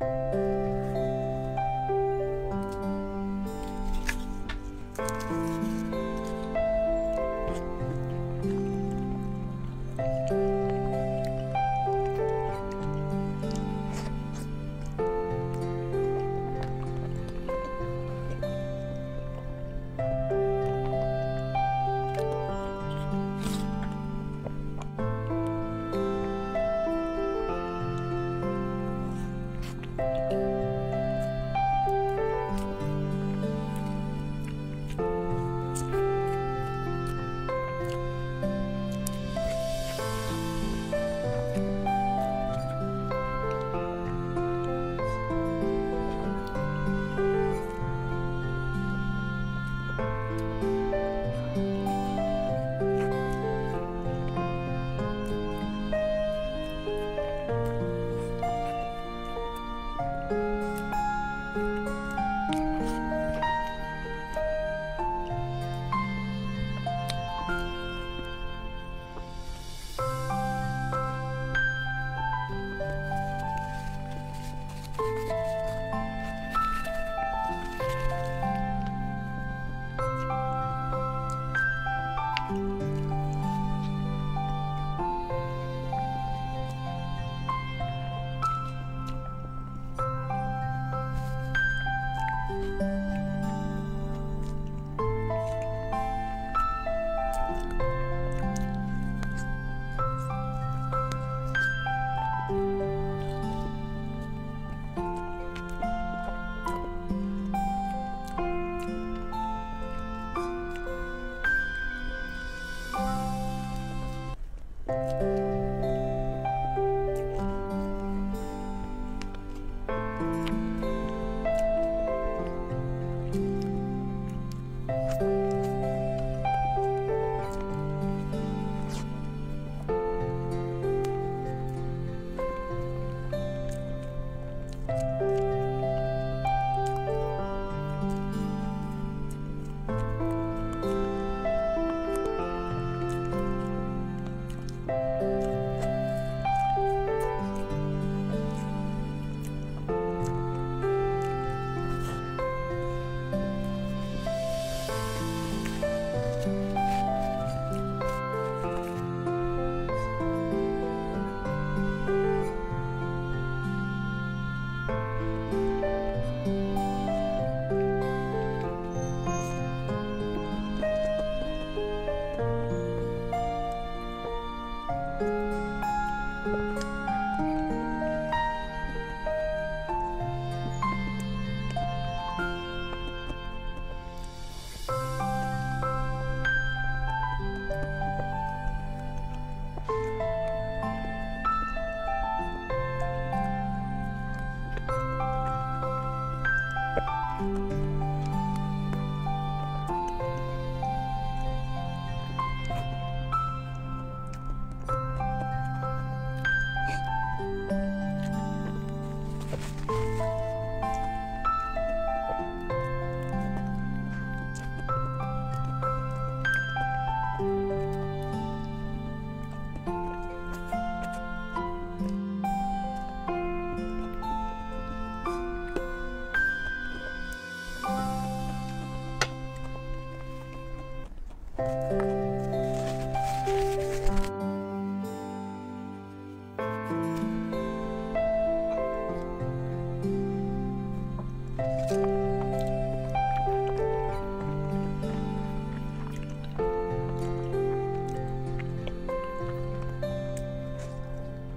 Música Bye.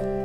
嗯。